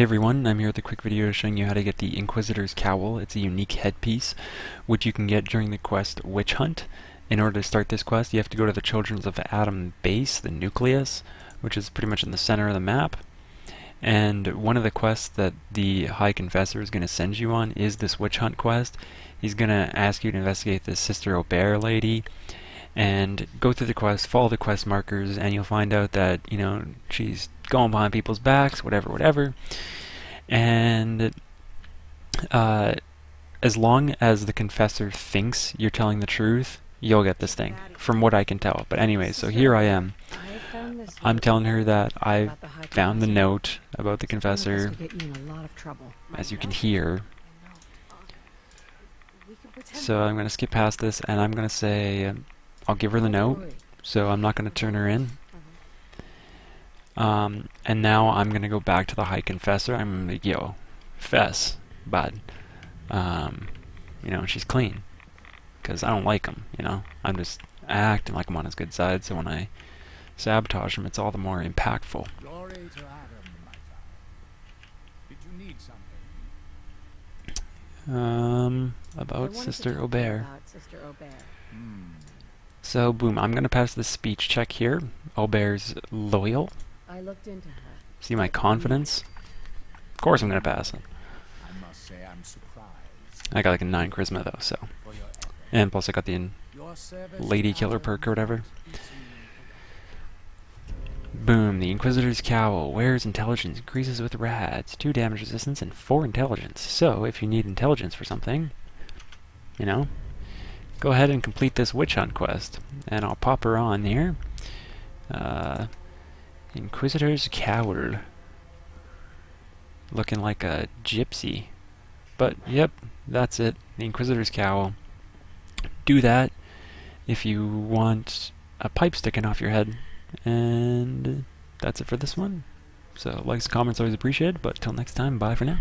Hey everyone, I'm here with a quick video showing you how to get the Inquisitor's Cowl. It's a unique headpiece, which you can get during the quest Witch Hunt. In order to start this quest, you have to go to the Children of Atom base, the nucleus, which is pretty much in the center of the map. And one of the quests that the High Confessor is going to send you on is this Witch Hunt quest. He's going to ask you to investigate this Sister Aubert lady, and go through the quest, follow the quest markers, and you'll find out that, you know, she's going behind people's backs, whatever, whatever. And uh, as long as the confessor thinks you're telling the truth, you'll get this thing, from what I can tell. But anyway, so here I am. I'm telling her that I found the note about the confessor, as you can hear. So I'm going to skip past this, and I'm going to say, I'll give her the note, so I'm not going to turn her in. Um, and now I'm going to go back to the High Confessor. I'm like, yo, fess, bud. Um, you know, she's clean. Because I don't like him, you know. I'm just acting like I'm on his good side, so when I sabotage him, it's all the more impactful. Um, about Sister Aubert. About Sister Aubert. Hmm. So, boom, I'm going to pass the speech check here. Aubert's loyal. I looked into her. See my confidence? Of course I'm going to pass it. I must say I'm surprised. I got like a 9 charisma though, so. And plus I got the lady killer perk or whatever. Boom, the Inquisitor's Cowl. Wears intelligence, increases with rads, 2 damage resistance, and 4 intelligence. So, if you need intelligence for something, you know, go ahead and complete this witch hunt quest. And I'll pop her on here. Uh, Inquisitor's Cowl. Looking like a gypsy. But, yep, that's it. The Inquisitor's Cowl. Do that if you want a pipe sticking off your head. And that's it for this one. So, likes, comments always appreciated, but till next time, bye for now.